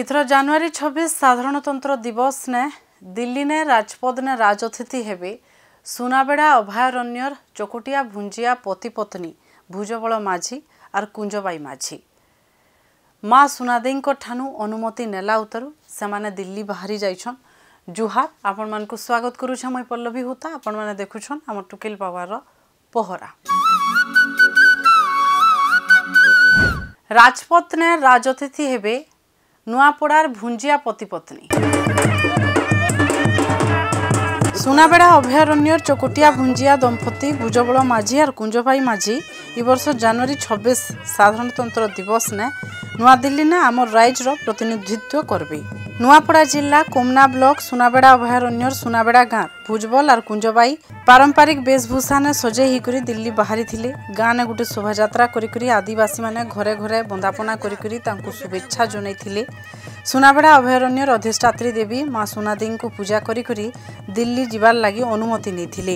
ইথর জানুয়ারি ছবিশ সাধারণতন্ত্র দিবস নে दिल्ली ने राजपद ने राजअतिथि हेबे सुनाबेड़ा अभयारण्यर चकोटिया भुंजिया पति पत्नी भुजबल माझी আর কুঞ্জবাই মাঝি মা সুনাদেইঙ্ক ঠানু অনুমতি নেলা উত্তরু সেমানে দিল্লি বাহারি যাইছন জুহার আপনার স্বাগত করুছে মুই পল্লবী হুতা আপনার দেখুছন আমার টুকিল পাওয়ার পহরা রাজপথ নে হেবে ନୂଆପଡ଼ାର ଭୁଞ୍ଜିଆ ପତିପତ୍ନୀ ସୁନାବେଡ଼ା ଅଭୟାରଣ୍ୟର ଚକୁଟିଆ ଭୁଞ୍ଜିଆ ଦମ୍ପତି ଭୁଜବଳ ମାଝି ଆର୍ କୁଞ୍ଜଭାଇ ମାଝି ଏ ବର୍ଷ ଜାନୁଆରୀ ଛବିଶ ସାଧାରଣତନ୍ତ୍ର ଦିବସନେ ନୂଆଦିଲ୍ଲୀନେ ଆମର ରାଇଜର ପ୍ରତିନିଧିତ୍ୱ କରିବେ नुआपड़ा जिला कोमना ब्लक सुनाबेड़ा अभयारण्य सुनाबेड़ा गाँ भुजबल और कुंजबाई पारंपरिक वेशभूषाने सजे होकर दिल्ली बाहरी थे ने गोटे शोभा आदिवासी मैंने घरे घरे बंदापना करी शुभेच्छा जनई ସୁନାବେଡ଼ା ଅଭୟାରଣ୍ୟର ଅଧିଷ୍ଠାତ୍ରୀ ଦେବୀ ମା ସୁନାଦେବୀଙ୍କୁ ପୂଜା କରି କରି ଦିଲ୍ଲୀ ଯିବାର ଲାଗି ଅନୁମତି ନେଇଥିଲେ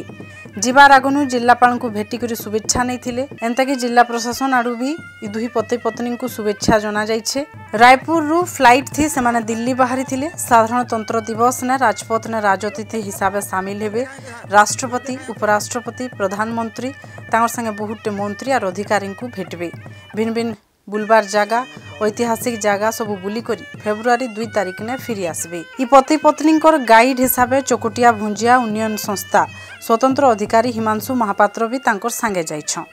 ଯିବାର ଆଗନୁ ଜିଲ୍ଲାପାଳଙ୍କୁ ଭେଟିକରି ଶୁଭେଚ୍ଛା ନେଇଥିଲେ ଏନ୍ତାକି ଜିଲ୍ଲା ପ୍ରଶାସନ ଆଡ଼ୁ ବି ଇ ଦୁଇ ପତି ପତ୍ନୀଙ୍କୁ ଶୁଭେଚ୍ଛା ଜଣାଯାଇଛି ରାୟପୁରରୁ ଫ୍ଲାଇଟ୍ ଥି ସେମାନେ ଦିଲ୍ଲୀ ବାହାରିଥିଲେ ସାଧାରଣତନ୍ତ୍ର ଦିବସନେ ରାଜପଥନେ ରାଜତିଥି ହିସାବେ ସାମିଲ ହେବେ ରାଷ୍ଟ୍ରପତି ଉପରାଷ୍ଟ୍ରପତି ପ୍ରଧାନମନ୍ତ୍ରୀ ତାଙ୍କର ସାଙ୍ଗେ ବହୁତଟେ ମନ୍ତ୍ରୀ ଆର୍ ଅଧିକାରୀଙ୍କୁ ଭେଟବେ ଭିନ୍ନ ଭିନ୍ନ ବୁଲବାର ଜାଗା ଐତିହାସିକ ଜାଗା ସବୁ ବୁଲିକରି ଫେବୃଆରୀ ଦୁଇ ତାରିଖରେ ଫେରି ଆସିବେ ଇ ପତି ପତ୍ନୀଙ୍କର ଗାଇଡ୍ ହିସାବରେ ଚୋକଟିଆ ଭୁଞ୍ଜିଆ ଉନ୍ନୟନ ସଂସ୍ଥା ସ୍ୱତନ୍ତ୍ର ଅଧିକାରୀ ହିମାଂଶୁ ମହାପାତ୍ର ବି ତାଙ୍କର ସାଙ୍ଗେ ଯାଇଛନ୍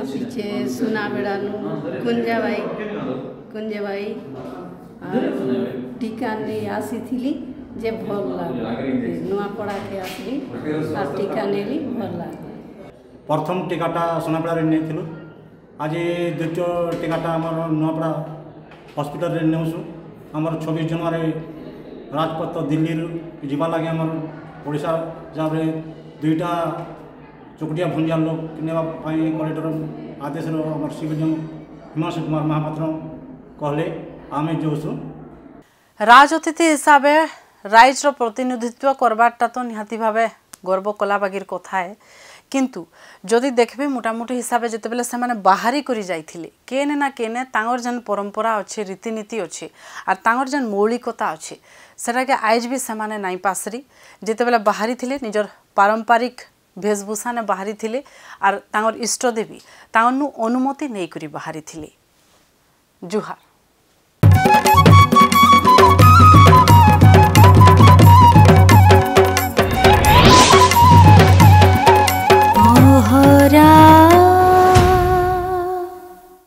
ଆସିଛେ ସୁନାବେଡ଼ାନୁ କୁଞ୍ଜାବାଇ କୁଞ୍ଜାବାଇ ଟିକା ନେଇ ଆସିଥିଲି ଯେ ଭଲ ଲାଗେ ନୂଆପଡ଼ାକେ ଆସିଲି ଆଉ ଟିକା ନେଲି ଭଲ ଲାଗେ ପ୍ରଥମ ଟିକାଟା ସୁନାବେଡ଼ାରେ ନେଇଥିଲୁ ଆଜି ଦ୍ୱିତୀୟ ଟୀକାଟା ଆମର ନୂଆପଡ଼ା ହସ୍ପିଟାଲରେ ନେଉଛୁ ଆମର ଛବିଶ ଜଣରେ ରାଜପଥ ଦିଲ୍ଲୀରୁ ଯିବା ଲାଗି ଆମର ଓଡ଼ିଶା ହିସାବରେ ଦୁଇଟା ଚୁକୁଟିଆ ଭୁଞ୍ଜା ଲୋକ ନେବା ପାଇଁ କଲେକ୍ଟର ଆଦେଶର ଆମର ସିଭିଲ୍ ହିମାଂଶୁ କୁମାର ମହାପାତ୍ର କହିଲେ ଆମେ ଯାଉଛୁ ରାଜଅତିଥି ହିସାବେ ରାଇଜର ପ୍ରତିନିଧିତ୍ୱ କରବାରଟା ତ ନିହାତି ଭାବେ ଗର୍ବ କଲାବାଗିର କଥା কিন্তু যদি দেখবে মোটামুটি হিসাবে যেতবে সে বাহারি করে যাই কেনে না কেনে তাঁর যেন পরম্পরা অছে রীতিনীতি অছে আর তাঁর যেন মৌলিকতা অছে সেটাকে আইজ বি সে নাই পাশরি যেতবে বাহারি লে নিজের পারম্পরিক নে বাহারি লে আর তাঁর ইষ্টদেবী তাঁর অনুমতি নেই করে বাহারি লে জুহার